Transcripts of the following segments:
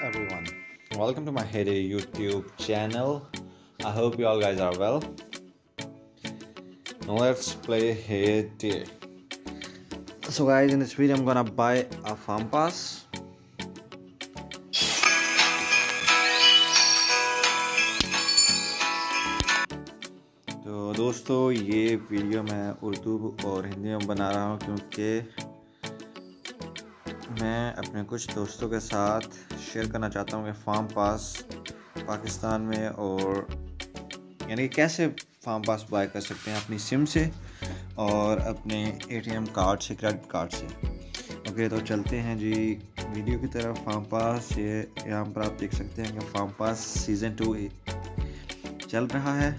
everyone? Welcome to my Heyday YouTube channel. I hope you all guys are well. Now let's play Heyday. So guys, in this video I'm gonna buy a farm pass. तो दोस्तों ये video मैं उर्दू और हिंदी में बना रहा हूँ क्योंकि मैं अपने कुछ दोस्तों के साथ शेयर करना चाहता हूँ कि फार्म पास पाकिस्तान में और यानी कैसे फार्म पास बाय कर सकते हैं अपनी सिम से और अपने एटीएम कार्ड से क्रेडिट कार्ड से। ओके तो चलते हैं जी वीडियो की तरफ़। फार्म पास ये यहाँ पर आप देख सकते हैं कि फार्म पास सीज़न टू चल रहा है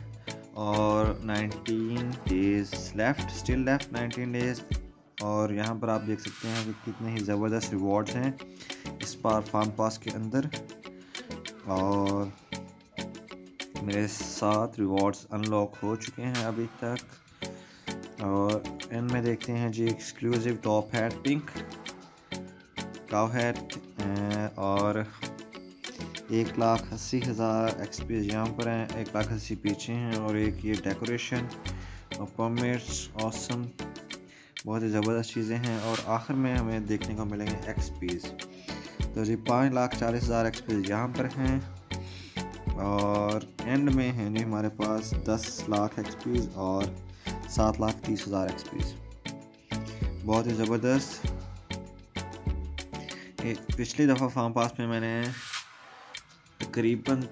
और 19 days left still left 19 days और यहाँ पर आप देख सकते हैं कि कितने ही ज़बरदस्त रिवॉर्ड्स हैं इस बार फार्म पास के अंदर। और मेरे साथ रिवॉर्ड्स अनलॉक हो चुके हैं अभी तक। और इनमें देखते हैं जी exclusive top hat pink cow hat और एक लाख अस्सी हज़ार एक्सपीज यहाँ पर हैं, एक लाख अस्सी पीछे हैं और एक ये डेकोरेशन और परमिट्स ऑसम बहुत ही ज़बरदस्त चीज़ें हैं और आखिर में हमें देखने को मिलेंगे एक्स पीज़ तो जी, पाँच लाख चालीस हज़ार एक्स पीज़ यहाँ पर हैं और एंड में हैं जी हमारे पास दस लाख एक्स पीज़ और सात लाख तीस हज़ार एक्स पीज़ बहुत ही ज़बरदस्त। पिछली दफ़ा फार्म पास में मैंने तकरीबन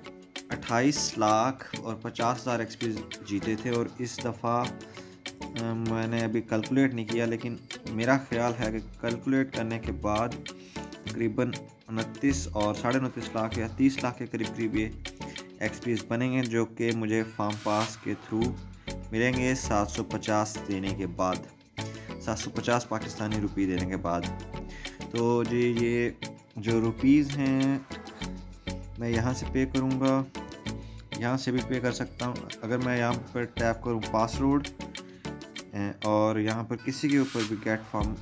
28 लाख और पचास हज़ार एक्सपीज जीते थे और इस दफ़ा मैंने अभी कैलकुलेट नहीं किया, लेकिन मेरा ख्याल है कि कैलकुलेट करने के बाद तकरीबन उनतीस और साढ़े उनतीस लाख या तीस लाख के करीब करीब ये एक्सपीज बनेंगे, जो कि मुझे फार्म पास के थ्रू मिलेंगे 750 देने के बाद। 750 पाकिस्तानी रुपये देने के बाद। तो जी, ये जो रुपीज़ हैं, मैं यहाँ से पे करूँगा। यहाँ से भी पे कर सकता हूँ। अगर मैं यहाँ पर टैप करूँ पास रोड और यहाँ पर किसी के ऊपर भी गेट फॉर्म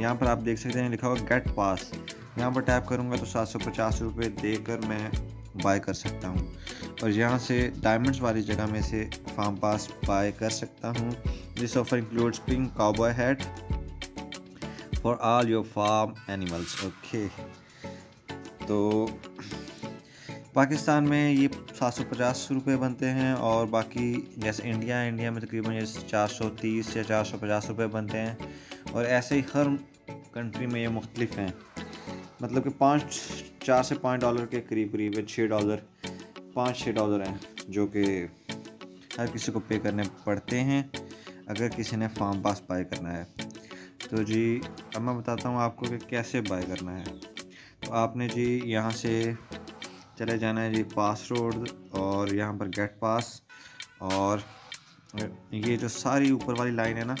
यहाँ पर आप देख सकते हैं, लिखा हुआ गेट पास यहाँ पर टैप करूँगा तो सात सौ पचास रुपये देकर मैं बाय कर सकता हूँ। और यहाँ से डायमंड्स वाली जगह में से फार्म पास बाय कर सकता हूँ। This offer includes pink cowboy hat for all your farm animals okay तो पाकिस्तान में ये सात सौ पचास रुपये बनते हैं और बाकी जैसे इंडिया इंडिया में तकरीबन जैसे चार सौ तीस या चार सौ पचास रुपये बनते हैं और ऐसे ही हर कंट्री में ये मुख्तलिफ़ हैं। मतलब कि पाँच, चार से पाँच डॉलर के करीब करीब छः डॉलर, पाँच, छः डॉलर हैं जो कि हर किसी को पे करने पड़ते हैं अगर किसी ने फार्म पास बाय करना है। तो जी, अब मैं बताता हूँ आपको कि कैसे बाय करना है। तो आपने जी यहाँ से चले जाना है जी पास रोड और यहाँ पर गेट पास और ये जो सारी ऊपर वाली लाइन है ना,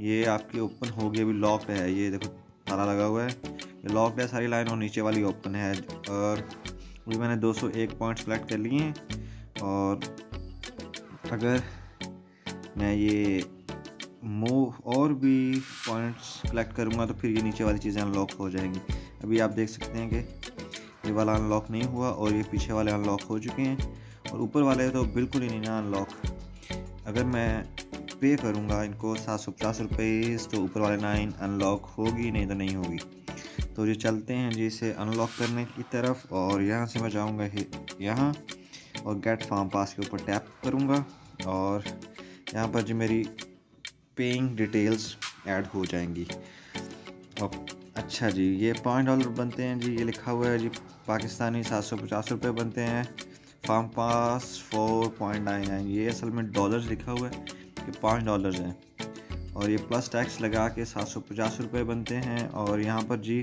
ये आपकी ओपन होगी अभी लॉक है। ये देखो, ताला लगा हुआ है। ये लॉक्ड है, सारी लाइन और नीचे वाली ओपन है। और अभी मैंने 201 पॉइंट सेलेक्ट कर लिए हैं। और अगर मैं ये मूव और भी पॉइंट्स कलेक्ट करूँगा तो फिर ये नीचे वाली चीज़ें अनलॉक हो जाएँगी। अभी आप देख सकते हैं कि ये वाला अनलॉक नहीं हुआ और ये पीछे वाले अनलॉक हो चुके हैं। और ऊपर वाले तो बिल्कुल ही नहीं ना अनलॉक अगर मैं पे करूँगा इनको सात सौ पचास रुपये तो ऊपर वाले नाइन अनलॉक होगी, नहीं तो नहीं होगी। तो ये चलते हैं जी इसे अनलॉक करने की तरफ़ और यहाँ से मैं जाऊँगा यहाँ और गेट फार्म पास के ऊपर टैप करूँगा और यहाँ पर जी मेरी पेइंग डिटेल्स ऐड हो जाएँगी। और अच्छा जी, ये पाँच डॉलर बनते हैं जी, ये लिखा हुआ है जी, पाकिस्तानी सात सौ पचास रुपये बनते हैं। Farm pass four point nine nine ये असल में डॉलर्स लिखा हुआ है कि पाँच डॉलर्स हैं। और ये प्लस टैक्स लगा के सात सौ पचास रुपये बनते हैं। और यहाँ पर जी,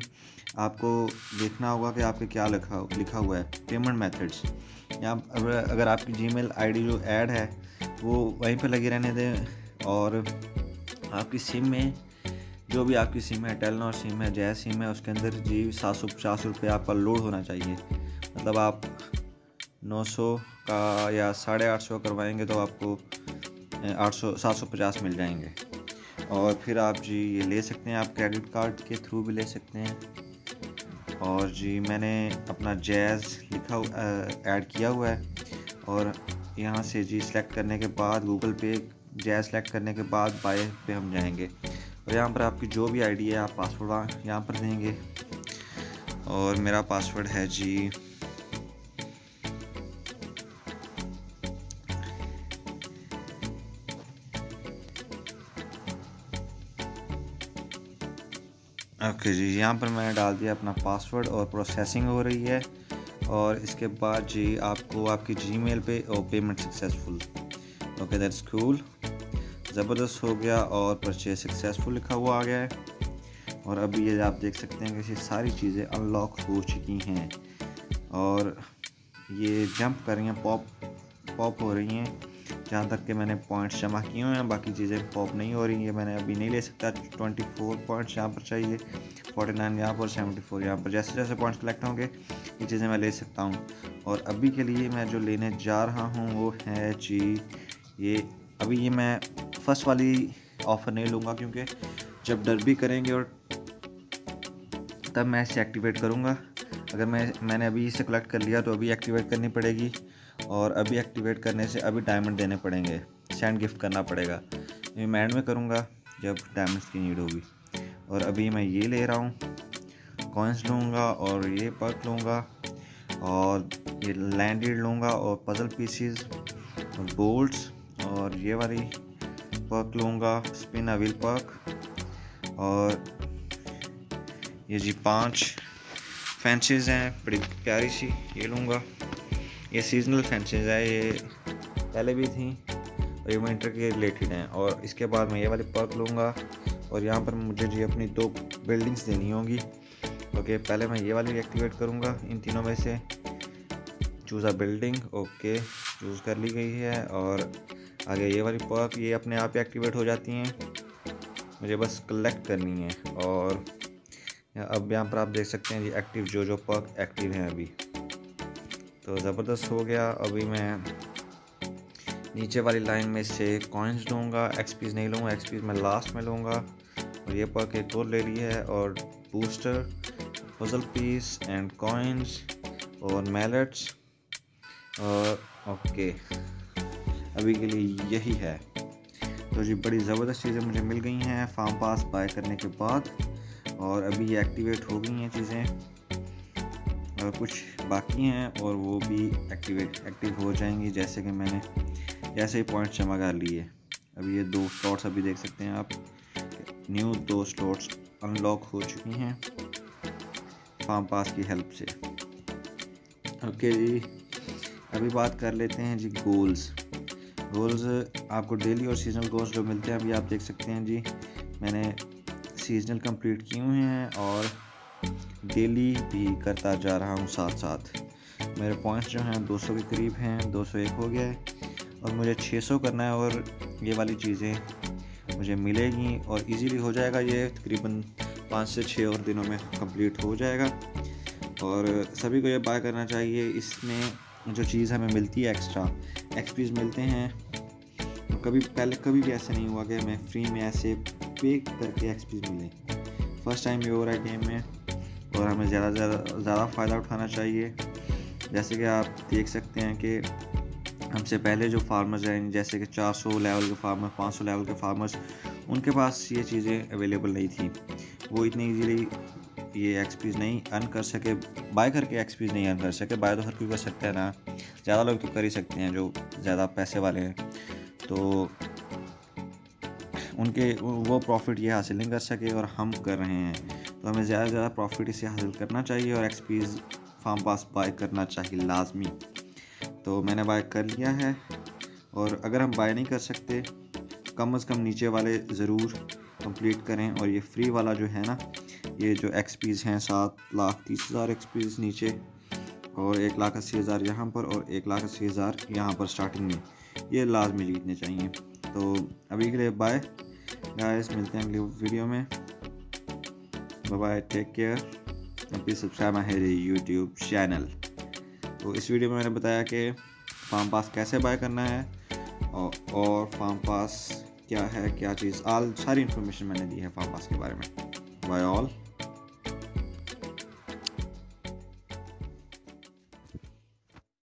आपको देखना होगा कि आपके क्या लिखा लिखा हुआ है पेमेंट मेथड्स यहाँ अगर आपकी जीमेल आईडी जो ऐड है, वो वहीं पर लगी रहने दें। और आपकी सिम में जो भी आपकी सिम है टेलनॉर सिम है जय सिम है, उसके अंदर जी सात सौ पचास रुपये आपका लोड होना चाहिए। मतलब आप नौ सौ का या साढ़े आठ सौ करवाएँगे तो आपको आठ सौ, सात सौ पचास मिल जाएँगे। और फिर आप जी ये ले सकते हैं, आप क्रेडिट कार्ड के थ्रू भी ले सकते हैं। और जी मैंने अपना जैज़ लिखा ऐड किया हुआ है। और यहाँ से जी सिलेक्ट करने के बाद गूगल पे जैज़ सेलेक्ट करने के बाद बाय पे हम जाएँगे। और यहाँ पर आपकी जो भी आईडी है, आप पासवर्ड यहाँ पर देंगे। और मेरा पासवर्ड है जी। ओके जी, यहाँ पर मैंने डाल दिया अपना पासवर्ड और प्रोसेसिंग हो रही है। और इसके बाद जी, आपको आपकी जीमेल पे और payment successful okay that's cool ज़बरदस्त हो गया और परचेज सक्सेसफुल लिखा हुआ आ गया है। और अभी ये आप देख सकते हैं कि ये सारी चीज़ें अनलॉक हो चुकी हैं। और ये जंप कर रही हैं पॉप पॉप हो रही हैं। जहाँ तक कि मैंने पॉइंट्स जमा किए हुए हैं, बाकी चीज़ें पॉप नहीं हो रही हैं। मैंने अभी नहीं ले सकता ट्वेंटी फोर पॉइंट्स यहाँ पर चाहिए। फोर्टी नाइन यहाँ पर सेवेंटी फोर यहाँ पर। जैसे जैसे पॉइंट्स कलेक्ट होंगे, ये चीज़ें मैं ले सकता हूँ। और अभी के लिए मैं जो लेने जा रहा हूँ, वो है जी, ये अभी ये मैं फ़र्स्ट वाली ऑफ़र नहीं लूँगा क्योंकि जब डर भी करेंगे और तब मैं इसे एक्टिवेट करूँगा। अगर मैं, मैंने अभी इसे कलेक्ट कर लिया तो अभी एक्टिवेट करनी पड़ेगी और अभी एक्टिवेट करने से अभी डायमंड देने पड़ेंगे। सेंड गिफ्ट करना पड़ेगा। ये मैं एंड में करूँगा जब डायमंड्स की नीड होगी। और अभी मैं ये ले रहा हूँ। कॉइन्स लूँगा और ये पर्क लूँगा और ये लैंडेड लूँगा और पज़ल पीसीज बोल्ट्स और ये वाली पर्क लूँगा स्पिन अविल पर्क और ये जी पाँच फैंसीज हैं, बड़ी प्यारी सी, ये लूँगा। ये सीजनल फैंसीज है, ये पहले भी थी और ये विंटर के रिलेटेड हैं और इसके बाद मैं ये वाली पर्क लूँगा और यहाँ पर मुझे जी अपनी दो बिल्डिंग्स देनी होंगी। ओके, पहले मैं ये वाली एक्टिवेट करूँगा इन तीनों में से। Choose a building okay choose कर ली गई है और आगे ये वाली पर्क ये अपने आप ही एक्टिवेट हो जाती हैं। मुझे बस कलेक्ट करनी है और अब यहाँ पर आप देख सकते हैं जी एक्टिव जो जो पर्क एक्टिव हैं अभी। तो ज़बरदस्त हो गया। अभी मैं नीचे वाली लाइन में से कॉइन्स लूँगा एक्सपीज नहीं लूँगा एक्सपीज मैं लास्ट में लूँगा। और ये पर्क एक और ले ली है और booster puzzle piece and coins और मैलेट्स और ओके अभी के लिए यही है। तो जी, बड़ी ज़बरदस्त चीज़ें मुझे मिल गई हैं फार्म पास बाय करने के बाद, और अभी ये एक्टिवेट हो गई हैं चीज़ें। और कुछ बाकी हैं, और वो भी एक्टिवेट एक्टिव हो जाएँगी, जैसे कि मैंने जैसे ही पॉइंट्स जमा कर लिए। अभी ये दो स्लॉट्स अभी देख सकते हैं आप। न्यू दो स्लॉट्स अनलॉक हो चुकी हैं फार्म पास की हेल्प से। ओके जी, अभी बात कर लेते हैं जी गोल्स गोल्स, आपको डेली और सीजनल गोल्स जो मिलते हैं, अभी आप देख सकते हैं जी। मैंने सीजनल कंप्लीट किए हुए हैं और डेली भी करता जा रहा हूँ साथ साथ मेरे पॉइंट्स जो हैं 200 के करीब हैं 201 हो गया है। और मुझे 600 करना है और ये वाली चीज़ें मुझे मिलेगी और इजीली हो जाएगा ये, तकरीबन पाँच से छः और दिनों में कंप्लीट हो जाएगा। और सभी को ये बाय करना चाहिए, इसमें जो चीज़ हमें मिलती है एक्स्ट्रा एक्सपीज मिलते हैं। तो कभी, पहले कभी भी ऐसे नहीं हुआ कि हमें फ्री में ऐसे पे करके एक्सपीज मिले। फ़र्स्ट टाइम ये हो रहा है गेम में, और हमें ज़्यादा ज़्यादा ज़्यादा फ़ायदा उठाना चाहिए। जैसे कि आप देख सकते हैं कि हमसे पहले जो फार्मर्स हैं, जैसे कि 400 लेवल के फार्मर 500 लेवल के फार्मर्स उनके पास ये चीज़ें अवेलेबल नहीं थी। वो इतनी इजीली ये एक्सपीज नहीं अर्न कर सके बाय करके एक्सपीज नहीं अर्न कर सके बाय तो हर कोई कर सकता है ना। ज़्यादा लोग तो कर ही सकते हैं जो ज़्यादा पैसे वाले हैं। तो उनके वो प्रॉफिट ये हासिल नहीं कर सके और हम कर रहे हैं। तो हमें ज़्यादा से ज़्यादा प्रॉफिट इसे हासिल करना चाहिए और एक्सपीज फार्म पास बाय करना चाहिए लाजमी। तो मैंने बाय कर लिया है और अगर हम बाय नहीं कर सकते, कम अज़ कम नीचे वाले ज़रूर कंप्लीट करें और ये फ्री वाला जो है ना ये जो एक्सपीज़ हैं सात लाख तीस हज़ार एक्सपीज़ नीचे और एक लाख अस्सी हज़ार यहाँ पर और एक लाख अस्सी हज़ार यहाँ पर स्टार्टिंग में। ये लाजमी जीतने चाहिए। तो अभी के लिए बाय गाइस मिलते हैं अगली वीडियो में। Bye take care please subscribe my YouTube channel तो इस वीडियो में मैंने बताया कि फार्म पास कैसे बाय करना है और, और फार्म पास क्या है क्या चीज़ आल सारी इन्फॉर्मेशन मैंने दी है फार्म पास के बारे में। Bye all